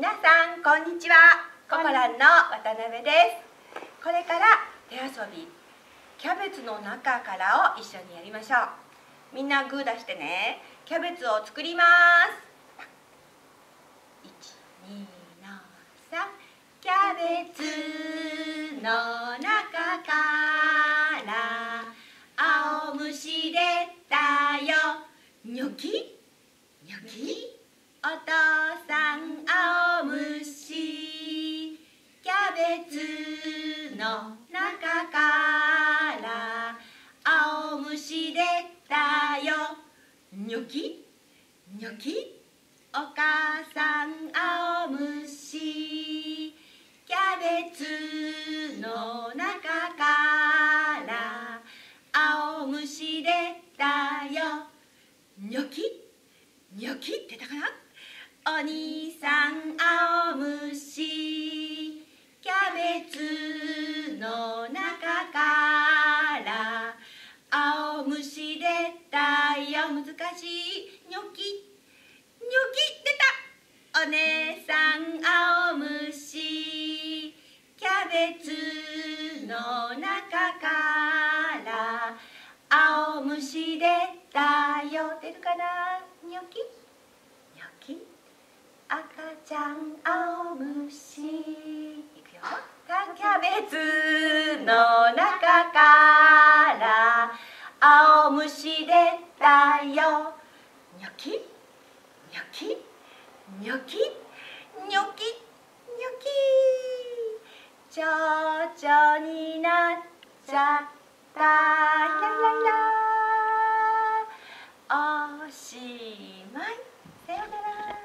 皆さんこんにちは。ココランの渡辺です。これから手遊びキャベツの中からを一緒にやりましょう。みんなグー出してね。キャベツを作ります。1 2 3キャベツの中から青虫出たよ。ニョキキャベツの中から青虫出たよ。ニョキ？ニョキ？お母さん青虫。キャベツの中から青虫出たよ。ニョキ？ニョキ？ってたかな？お兄さん青虫ャベツの中から青虫出たよ難しいニョキ。ニョキ出た。お姉さん青虫。キャベツの中から青虫出たよ。出るかな？ニョキ？ニョキ？赤ちゃん青虫。いくよ。の中から青虫出たよ。ニョキ？ニョキ？ニョキ？ニョキ？ニョキ？蝶々になっちゃった。やららおしまい。さよなら。